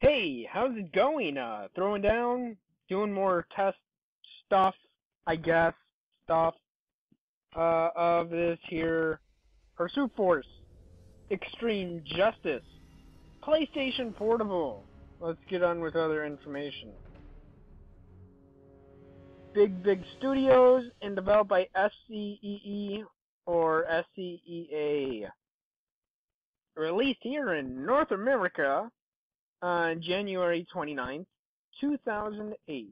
Hey, how's it going? Uh, throwing down, doing more test stuff, I guess, stuff, uh, of this here Pursuit Force, Extreme Justice, PlayStation Portable. Let's get on with other information. Bigbig Studios and developed by SCEE or SCEA. Released here in North America on January 29th, 2008.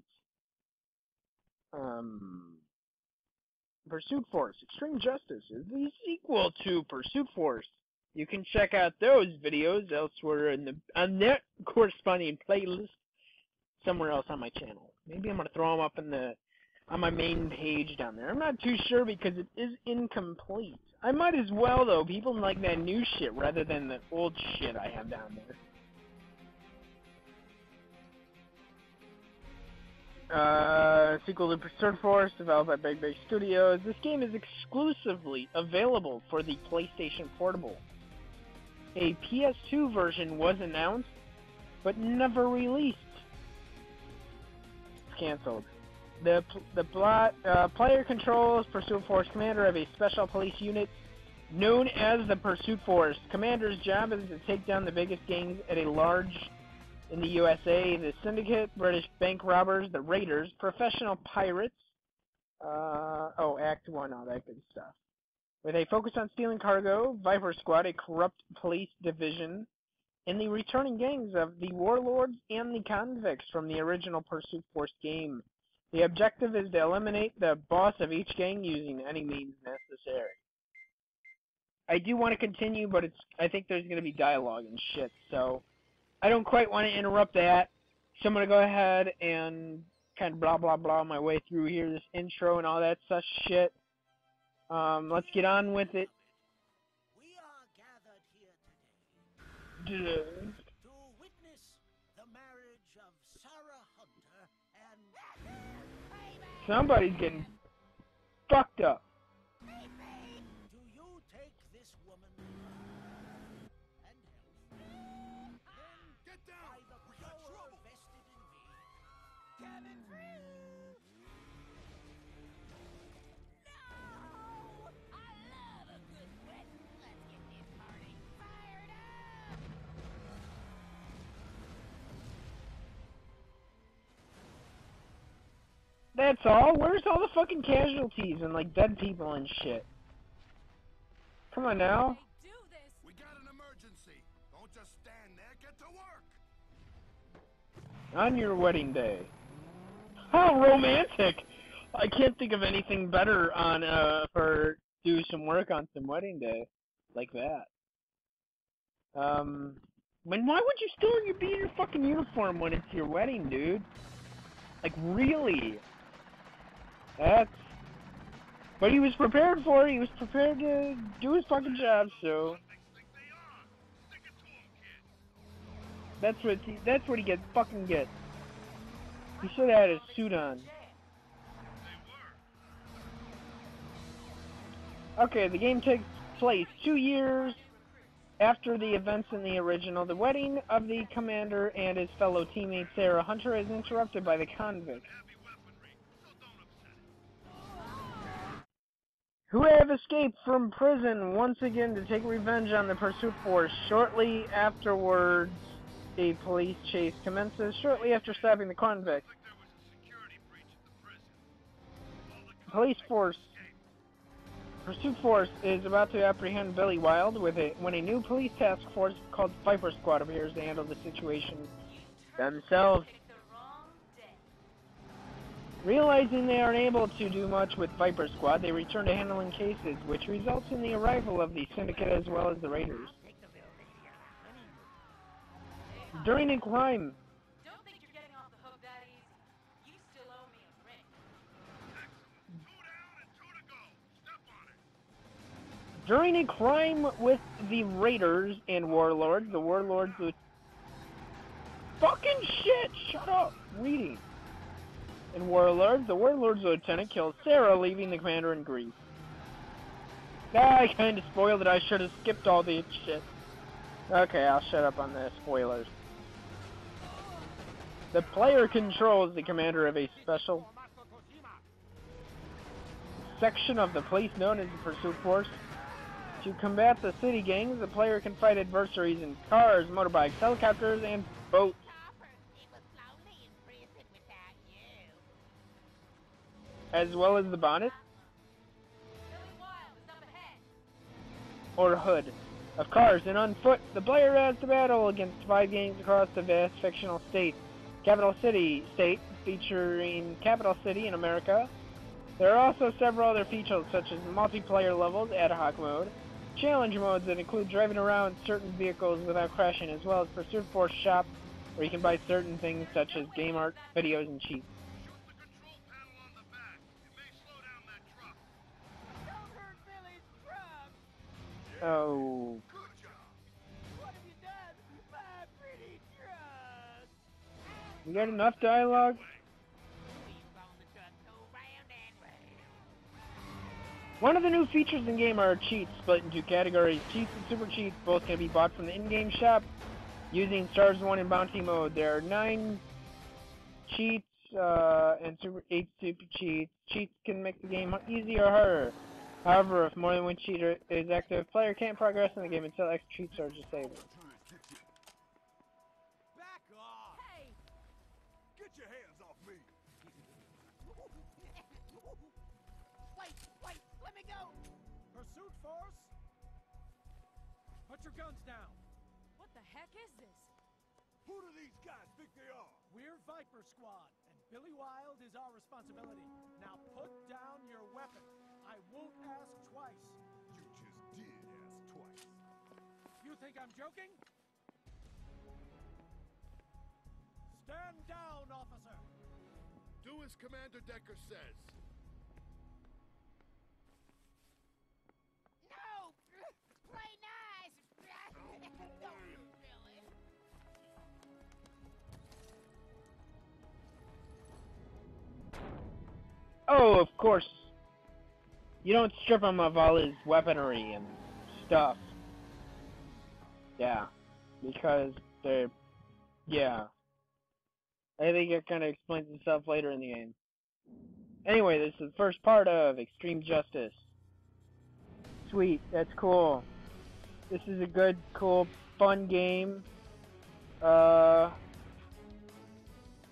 Um, Pursuit Force Extreme Justice is the sequel to Pursuit Force. You can check out those videos elsewhere in the on that corresponding playlist somewhere else on my channel. Maybe I'm gonna throw them up in the on my main page down there. I'm not too sure because it is incomplete. I might as well though. People like that new shit rather than the old shit I have down there. Uh, sequel to Pursuit Force, developed by Bigbig Studios. This game is exclusively available for the PlayStation Portable. A PS2 version was announced, but never released. It's cancelled. The the plot, uh, player controls Pursuit Force commander of a special police unit known as the Pursuit Force. Commander's job is to take down the biggest gangs at a large in the USA, the Syndicate, British bank robbers, the Raiders, professional pirates, uh, oh, Act 1, all that good stuff. With a focus on stealing cargo, Viper Squad, a corrupt police division, and the returning gangs of the warlords and the convicts from the original Pursuit Force game. The objective is to eliminate the boss of each gang using any means necessary. I do want to continue, but it's I think there's going to be dialogue and shit, so I don't quite want to interrupt that, so I'm going to go ahead and kind of blah, blah, blah my way through here, this intro and all that such shit. Um, let's get on with it. We are gathered here today to witness the marriage of Sarah Hunter and... Somebody's getting fucked up. That's all? Where's all the fucking casualties and like dead people and shit? Come on now. We got an emergency. Don't just stand there. Get to work. On your wedding day. How romantic! I can't think of anything better on uh for do some work on some wedding day like that. Um when why would you still be in your fucking uniform when it's your wedding, dude? Like really? That's but he was prepared for it, he was prepared to do his fucking job, so that's what he that's what he gets fucking gets. He should have had his suit on. Okay, the game takes place two years after the events in the original. The wedding of the commander and his fellow teammate Sarah Hunter is interrupted by the convicts, who have escaped from prison once again to take revenge on the pursuit force. Shortly afterwards, a police chase commences. Shortly after stabbing the the police force. Pursuit Force is about to apprehend Billy Wild with it when a new police task force called Viper Squad appears to handle the situation themselves. Realizing they are unable to do much with Viper Squad, they return to handling cases, which results in the arrival of the Syndicate as well as the Raiders. During a crime, during a crime with the Raiders and Warlords, the Warlords fucking shit. Shut up, reading. In Warlords, the Warlords lieutenant kills Sarah, leaving the commander in grief. I kind of spoiled it. I should have skipped all the shit. Okay, I'll shut up on the spoilers. The player controls the commander of a special section of the police known as the Pursuit Force. To combat the city gangs, the player can fight adversaries in cars, motorbikes, helicopters, and boats. As well as the bonnet or hood of cars, and on foot, the player has to battle against five gangs across the vast fictional state. Capital City State, featuring Capital City in America. There are also several other features such as multiplayer levels, ad hoc mode, challenge modes that include driving around certain vehicles without crashing, as well as Pursuit Force Shop, where you can buy certain things such as game art, videos, and cheats. Truck. we got enough dialogue? Wheels on the truck go round and. One of the new features in game are cheats, split into categories. Cheats and super cheats both can be bought from the in-game shop using Stars 1 and Bounty mode. There are 9 cheats uh, and super, 8 super cheats. Cheats can make the game easy or harder. However, if more than one cheater is active, player can't progress in the game until extra cheats are disabled. Back off. Hey, Get your hands off me. Wait, wait, let me go. Pursuit Force? Put your guns down. what the heck is this? Who do these guys think they are? We're Viper Squad, and Billy Wild is our responsibility. Now put down your weapon. I won't ask twice. You just did ask twice. You think I'm joking? Stand down, officer. Do as Commander Decker says. No! Play nice! Don't you really? Oh, of course. You don't strip him of all his weaponry and stuff. Yeah. Because they're... Yeah. I think it kind of explains itself later in the game. Anyway, this is the first part of Extreme Justice. Sweet, that's cool. This is a good, cool, fun game. Uh...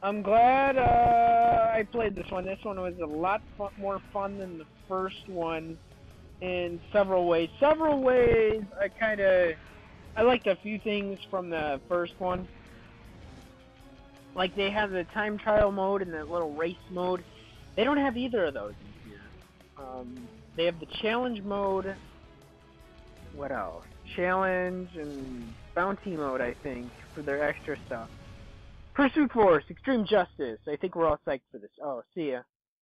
I'm glad uh, I played this one. This one was a lot more fun than the first one in several ways. Several ways I kind of I liked a few things from the first one. Like they have the time trial mode and the little race mode. They don't have either of those in here. Um, they have the challenge mode. What else? Challenge and bounty mode, I think, for their extra stuff. Pursuit Force, Extreme Justice. I think we're all psyched for this. Oh, see ya.